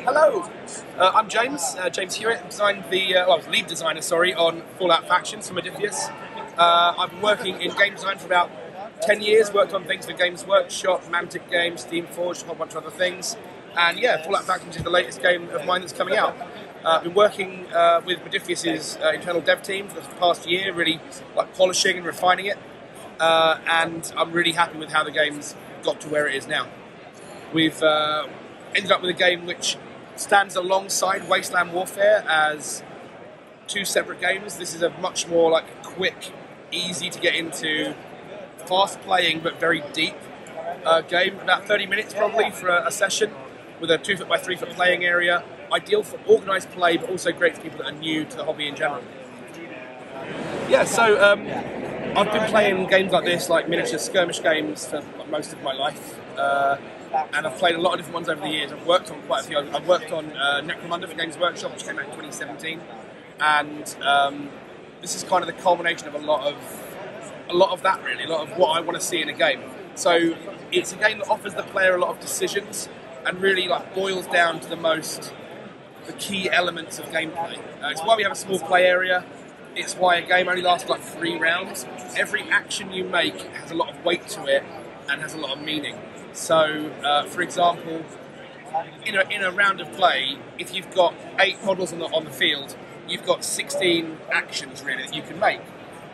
Hello, uh, I'm James. Uh, James Hewitt. I designed the uh, well, I was lead designer, sorry, on Fallout Factions from Modiphius. Uh, I've been working in game design for about ten years. Worked on things for Games Workshop, Mantic Games, Steam Forged, a whole bunch of other things. And yeah, Fallout Factions is the latest game of mine that's coming out. Uh, I've been working uh, with Modiphius's uh, internal dev team for the past year, really like polishing and refining it. Uh, and I'm really happy with how the game's got to where it is now. We've uh, ended up with a game which stands alongside Wasteland Warfare as two separate games. This is a much more like quick, easy to get into, fast playing but very deep uh, game. About 30 minutes probably for a, a session with a two foot by three foot playing area. Ideal for organised play, but also great for people that are new to the hobby in general. Yeah, so um, I've been playing games like this, like miniature skirmish games, for most of my life. Uh, and I've played a lot of different ones over the years. I've worked on quite a few. I've worked on uh, Necromunda for Games Workshop, which came out in 2017, and um, this is kind of the culmination of a lot of a lot of that, really, a lot of what I want to see in a game. So it's a game that offers the player a lot of decisions and really like boils down to the most the key elements of gameplay. Uh, it's why we have a small play area. It's why a game only lasts like three rounds. Every action you make has a lot of weight to it and has a lot of meaning. So, uh, for example, in a, in a round of play, if you've got eight models on the, on the field, you've got 16 actions really that you can make.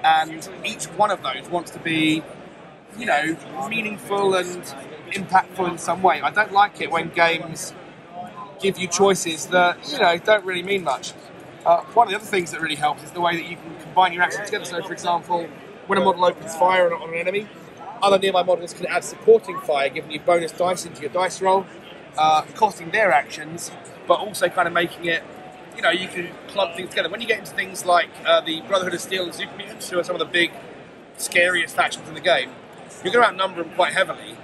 And each one of those wants to be, you know, meaningful and impactful in some way. I don't like it when games give you choices that, you know, don't really mean much. Uh, one of the other things that really helps is the way that you can combine your actions together. So, for example, when a model opens fire on, on an enemy, other nearby models can add supporting fire, giving you bonus dice into your dice roll, uh, costing their actions, but also kind of making it, you know, you can clump things together. When you get into things like uh, the Brotherhood of Steel and Super Mutants, who are some of the big, scariest factions in the game, you're going to outnumber them quite heavily,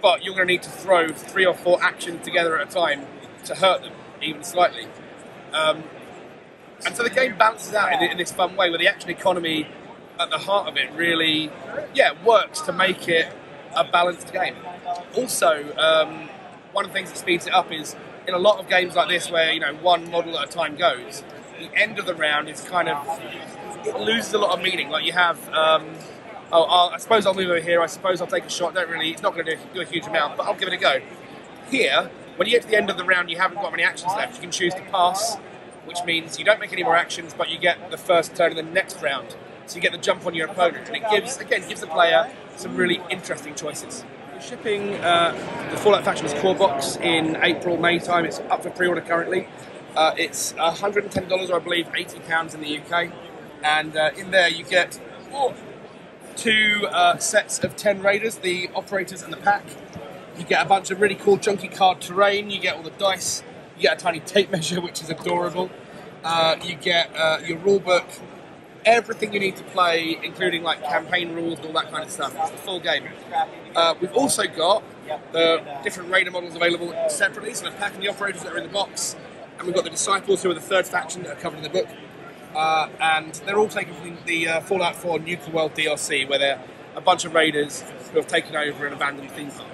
but you're going to need to throw three or four actions together at a time to hurt them, even slightly. Um, and so the game balances out in, in this fun way where the action economy at the heart of it really, yeah, works to make it a balanced game. Also, um, one of the things that speeds it up is in a lot of games like this, where you know one model at a time goes, the end of the round is kind of it loses a lot of meaning. Like you have, um, oh, I'll, I suppose I'll move over here. I suppose I'll take a shot. Don't really, it's not going to do, do a huge amount, but I'll give it a go. Here, when you get to the end of the round, you haven't got many actions left. You can choose to pass, which means you don't make any more actions, but you get the first turn in the next round so you get the jump on your opponent, and it gives again gives the player some really interesting choices. We're shipping uh, the Fallout Factions core box in April May time. It's up for pre-order currently. Uh, it's $110, or I believe, £80 in the UK, and uh, in there you get oh, two uh, sets of 10 raiders, the operators and the pack. You get a bunch of really cool junky card terrain. You get all the dice. You get a tiny tape measure, which is adorable. Uh, you get uh, your rulebook, everything you need to play, including like campaign rules and all that kind of stuff. It's the full game. Uh, we've also got the different raider models available separately, so the pack and the operators that are in the box, and we've got the disciples who are the third faction that are covered in the book. Uh, and they're all taken from the uh, Fallout 4 Nuka-World DLC, where they're a bunch of raiders who have taken over an abandoned theme park.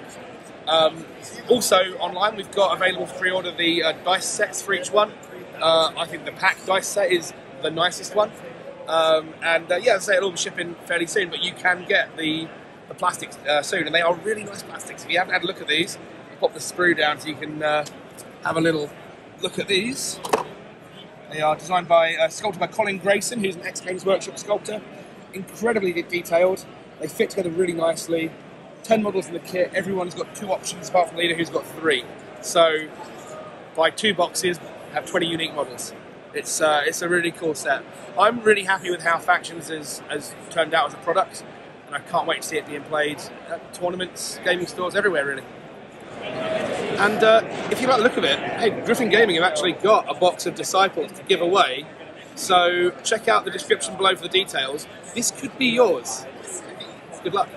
Um, also, online, we've got available for pre order the uh, dice sets for each one. Uh, I think the pack dice set is the nicest one. Um, and uh, yeah, say it'll be shipping fairly soon, but you can get the, the plastics uh, soon, and they are really nice plastics. If you haven't had a look at these, pop the sprue down so you can uh, have a little look at these. They are designed by, uh, sculpted by Colin Grayson, who's an ex Games Workshop sculptor. Incredibly detailed. They fit together really nicely. 10 models in the kit. Everyone's got two options apart from the leader who's got three. So, buy two boxes, have 20 unique models. It's uh, it's a really cool set. I'm really happy with how Factions has, has turned out as a product, and I can't wait to see it being played at tournaments, gaming stores, everywhere really. And uh, if you like the look of it, hey, Griffin Gaming have actually got a box of Disciples to give away. So check out the description below for the details. This could be yours. Good luck.